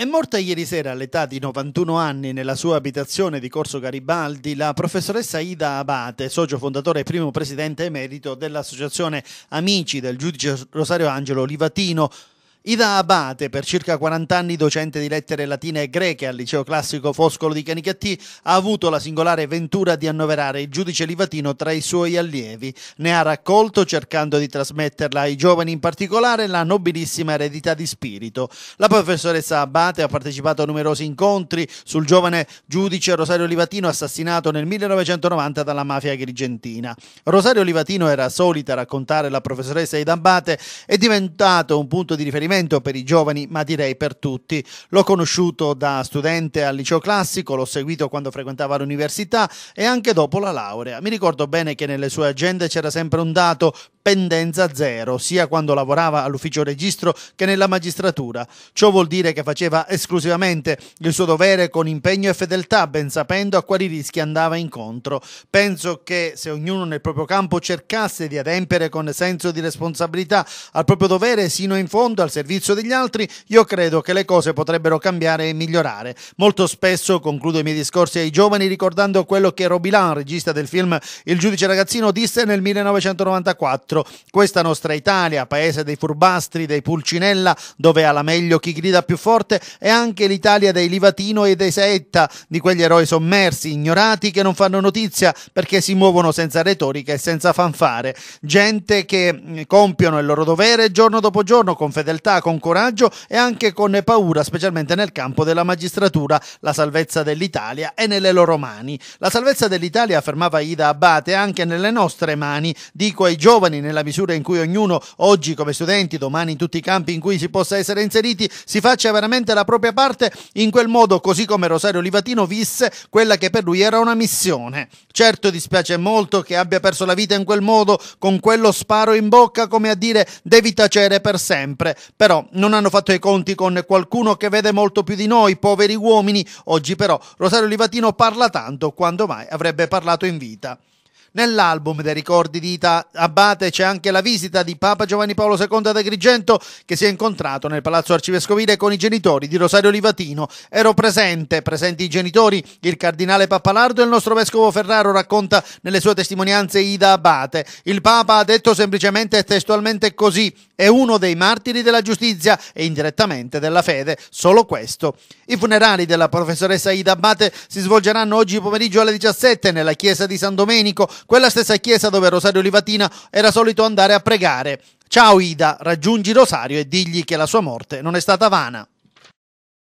È morta ieri sera all'età di 91 anni nella sua abitazione di Corso Garibaldi la professoressa Ida Abate, socio fondatore e primo presidente emerito dell'associazione Amici del giudice Rosario Angelo Livatino, Ida Abate, per circa 40 anni docente di lettere latine e greche al liceo classico Foscolo di Canicattì, ha avuto la singolare ventura di annoverare il giudice livatino tra i suoi allievi. Ne ha raccolto, cercando di trasmetterla ai giovani in particolare, la nobilissima eredità di spirito. La professoressa Abate ha partecipato a numerosi incontri sul giovane giudice Rosario Livatino assassinato nel 1990 dalla mafia agrigentina. Rosario Livatino era solita raccontare la professoressa Ida Abate, è diventato un punto di riferimento riferimento per i giovani, ma direi per tutti. L'ho conosciuto da studente al liceo classico, l'ho seguito quando frequentava l'università e anche dopo la laurea. Mi ricordo bene che nelle sue agende c'era sempre un dato pendenza zero, sia quando lavorava all'ufficio registro che nella magistratura. Ciò vuol dire che faceva esclusivamente il suo dovere con impegno e fedeltà, ben sapendo a quali rischi andava incontro. Penso che se ognuno nel proprio campo cercasse di adempiere con senso di responsabilità al proprio dovere sino in fondo al servizio degli altri, io credo che le cose potrebbero cambiare e migliorare. Molto spesso concludo i miei discorsi ai giovani ricordando quello che Robilan, regista del film Il giudice ragazzino, disse nel 1994 nostro, questa nostra Italia, paese dei furbastri, dei Pulcinella, dove ha la meglio chi grida più forte, è anche l'Italia dei Livatino e dei Saetta, di quegli eroi sommersi, ignorati, che non fanno notizia perché si muovono senza retorica e senza fanfare. Gente che mm, compiono il loro dovere giorno dopo giorno con fedeltà, con coraggio e anche con paura, specialmente nel campo della magistratura. La salvezza dell'Italia è nelle loro mani. La salvezza dell'Italia, affermava Ida Abate, è anche nelle nostre mani. Dico ai giovani nella misura in cui ognuno, oggi come studenti, domani in tutti i campi in cui si possa essere inseriti, si faccia veramente la propria parte in quel modo, così come Rosario Livatino visse quella che per lui era una missione. Certo dispiace molto che abbia perso la vita in quel modo, con quello sparo in bocca, come a dire devi tacere per sempre. Però non hanno fatto i conti con qualcuno che vede molto più di noi, poveri uomini. Oggi però Rosario Livatino parla tanto quando mai avrebbe parlato in vita. Nell'album dei ricordi di Ita Abate c'è anche la visita di Papa Giovanni Paolo II ad Agrigento che si è incontrato nel palazzo arcivescovile con i genitori di Rosario Livatino. Ero presente, presenti i genitori, il cardinale Pappalardo e il nostro vescovo Ferraro racconta nelle sue testimonianze Ida Abate. Il Papa ha detto semplicemente e testualmente così, è uno dei martiri della giustizia e indirettamente della fede, solo questo. I funerali della professoressa Ida Abate si svolgeranno oggi pomeriggio alle 17 nella chiesa di San Domenico quella stessa chiesa dove Rosario Livatina era solito andare a pregare. Ciao Ida, raggiungi Rosario e digli che la sua morte non è stata vana.